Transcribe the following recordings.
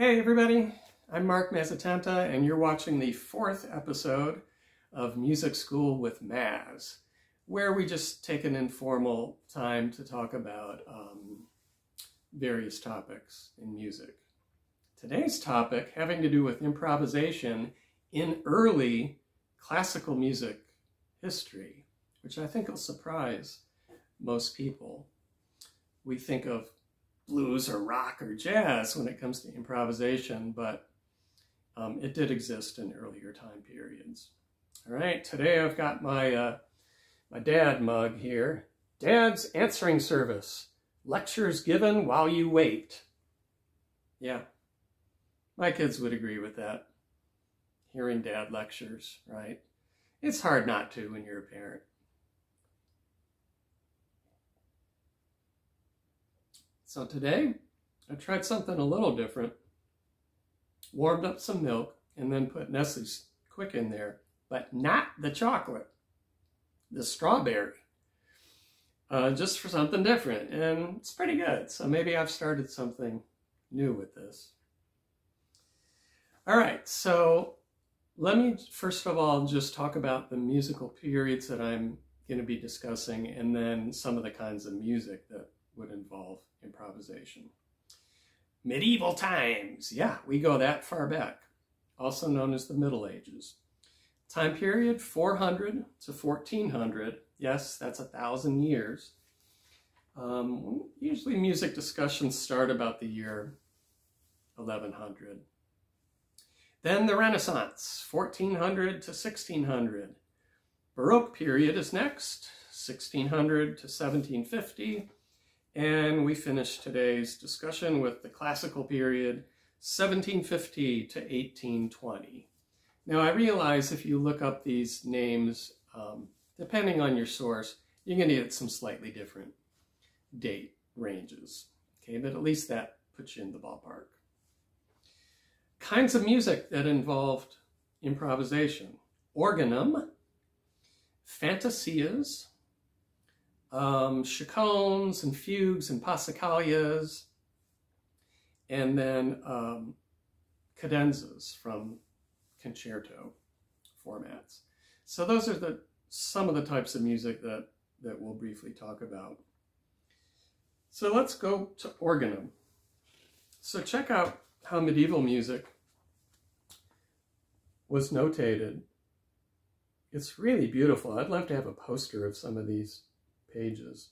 Hey everybody, I'm Mark Mazzatenta and you're watching the fourth episode of Music School with Mazz, where we just take an informal time to talk about um, various topics in music. Today's topic having to do with improvisation in early classical music history, which I think will surprise most people. We think of blues or rock or jazz when it comes to improvisation, but um, it did exist in earlier time periods. All right, today I've got my, uh, my dad mug here. Dad's answering service. Lectures given while you wait. Yeah, my kids would agree with that. Hearing dad lectures, right? It's hard not to when you're a parent. So today, I tried something a little different. Warmed up some milk and then put Nestle's Quik in there, but not the chocolate, the strawberry. Uh, just for something different, and it's pretty good. So maybe I've started something new with this. All right, so let me first of all just talk about the musical periods that I'm going to be discussing and then some of the kinds of music that would involve improvisation. Medieval times, yeah, we go that far back, also known as the Middle Ages. Time period 400 to 1400, yes, that's a thousand years. Um, usually music discussions start about the year 1100. Then the Renaissance, 1400 to 1600. Baroque period is next, 1600 to 1750. And we finish today's discussion with the classical period, 1750 to 1820. Now I realize if you look up these names, um, depending on your source, you're going to get some slightly different date ranges. Okay, but at least that puts you in the ballpark. Kinds of music that involved improvisation. Organum, fantasias, um, chaconnes and fugues and passacaglias, and then um, cadenzas from concerto formats. So those are the some of the types of music that, that we'll briefly talk about. So let's go to organum. So check out how medieval music was notated. It's really beautiful. I'd love to have a poster of some of these pages.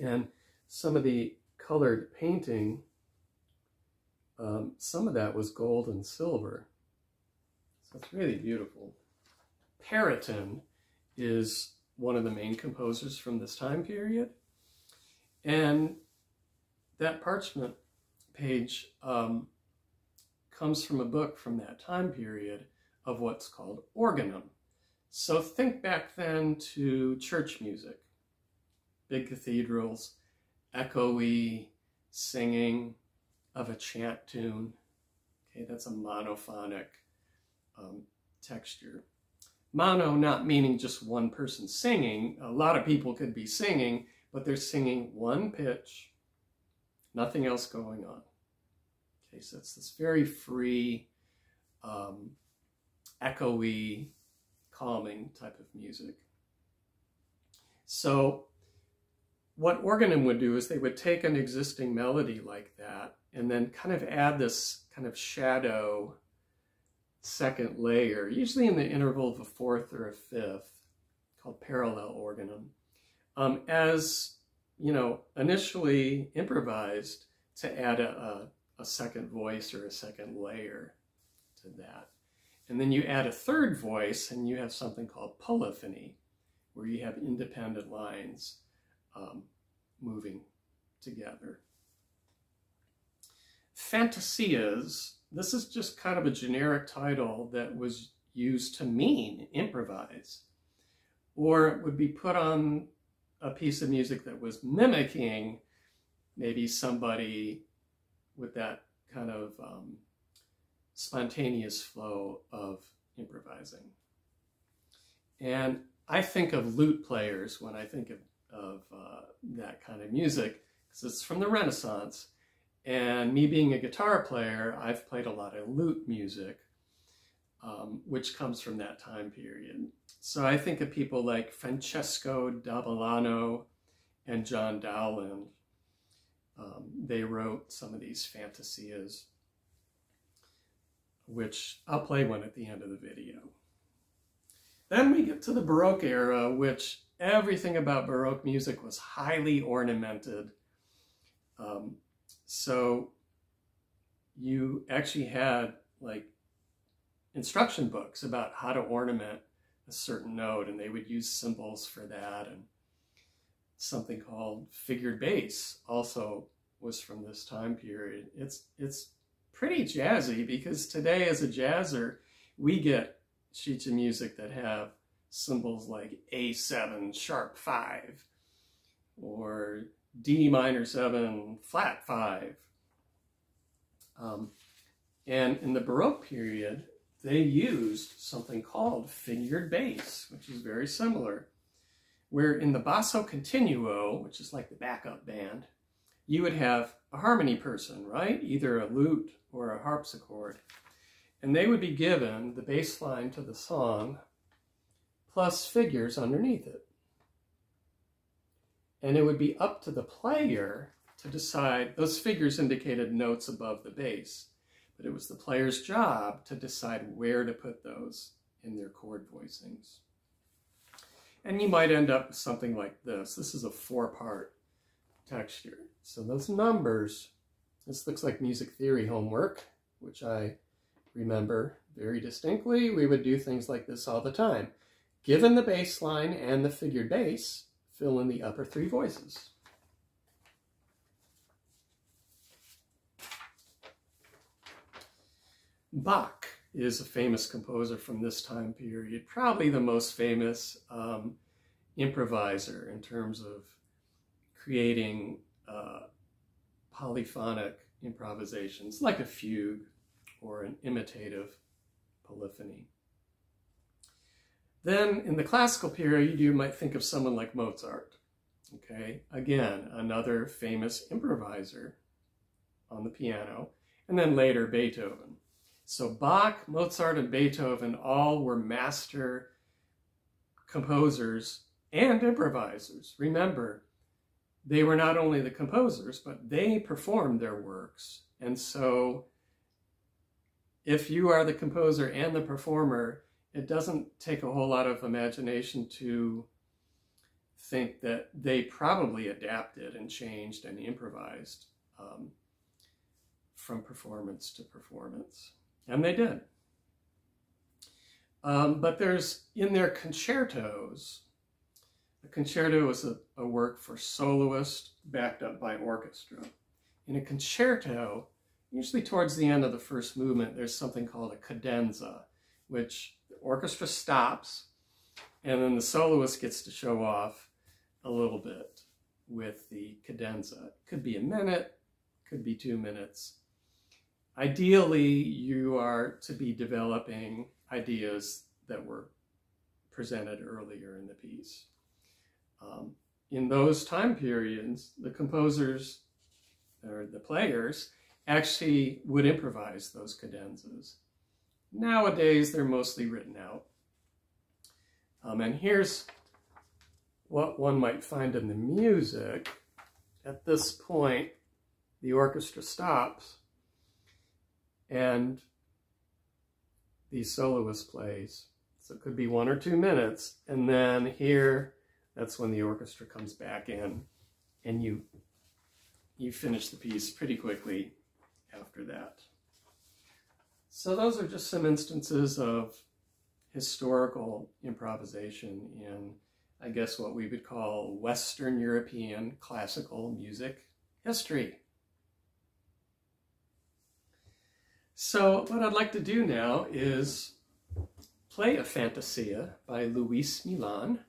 And some of the colored painting, um, some of that was gold and silver. So it's really beautiful. Perotin is one of the main composers from this time period. And that parchment page um, comes from a book from that time period of what's called organum. So think back then to church music, big cathedrals, echoey singing of a chant tune. Okay, that's a monophonic um, texture. Mono not meaning just one person singing. A lot of people could be singing, but they're singing one pitch, nothing else going on. Okay, so it's this very free, um, echoey, calming type of music. So what organum would do is they would take an existing melody like that and then kind of add this kind of shadow second layer, usually in the interval of a fourth or a fifth, called parallel organum, um, as, you know, initially improvised to add a, a, a second voice or a second layer to that. And then you add a third voice and you have something called polyphony, where you have independent lines um, moving together. Fantasias, this is just kind of a generic title that was used to mean improvise, or it would be put on a piece of music that was mimicking maybe somebody with that kind of um, spontaneous flow of improvising. And I think of lute players when I think of, of uh, that kind of music, because it's from the Renaissance, And me being a guitar player, I've played a lot of lute music, um, which comes from that time period. So I think of people like Francesco da Milano and John Dowland. Um, they wrote some of these fantasias, which I'll play one at the end of the video. Then we get to the Baroque era, which everything about Baroque music was highly ornamented. Um, so you actually had like instruction books about how to ornament a certain note, and they would use symbols for that. And something called figured bass also was from this time period. It's it's pretty jazzy because today as a jazzer, we get sheets of music that have symbols like A7 sharp 5 or D minor 7 flat 5. Um, and in the Baroque period, they used something called figured bass, which is very similar. Where in the basso continuo, which is like the backup band, you would have a harmony person, right? Either a lute or a harpsichord. And they would be given the bass line to the song plus figures underneath it. And it would be up to the player to decide, those figures indicated notes above the bass, but it was the player's job to decide where to put those in their chord voicings. And you might end up with something like this. This is a four-part texture. So those numbers, this looks like music theory homework, which I remember very distinctly. We would do things like this all the time. Given the bass line and the figured bass, fill in the upper three voices. Bach is a famous composer from this time period, probably the most famous um, improviser in terms of creating uh, polyphonic improvisations, like a fugue or an imitative polyphony. Then in the classical period, you might think of someone like Mozart. Okay, again, another famous improviser on the piano, and then later Beethoven. So Bach, Mozart, and Beethoven all were master composers and improvisers. Remember, they were not only the composers, but they performed their works. And so if you are the composer and the performer, it doesn't take a whole lot of imagination to think that they probably adapted and changed and improvised um, from performance to performance. And they did. Um, but there's, in their concertos, a concerto is a, a work for soloist backed up by orchestra. In a concerto, usually towards the end of the first movement, there's something called a cadenza, which the orchestra stops, and then the soloist gets to show off a little bit with the cadenza. It could be a minute, could be two minutes. Ideally, you are to be developing ideas that were presented earlier in the piece. Um, in those time periods, the composers or the players actually would improvise those cadenzas. Nowadays, they're mostly written out. Um, and here's what one might find in the music. At this point, the orchestra stops and the soloist plays. So it could be one or two minutes. And then here, that's when the orchestra comes back in and you, you finish the piece pretty quickly after that. So those are just some instances of historical improvisation in, I guess, what we would call Western European classical music history. So what I'd like to do now is play a Fantasia by Luis Milan.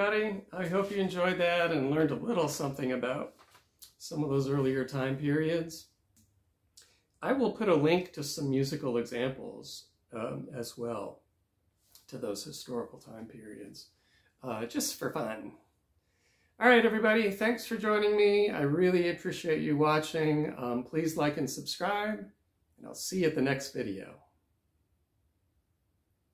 Everybody. I hope you enjoyed that and learned a little something about some of those earlier time periods. I will put a link to some musical examples um, as well to those historical time periods, uh, just for fun. All right, everybody, thanks for joining me. I really appreciate you watching. Um, please like and subscribe, and I'll see you at the next video.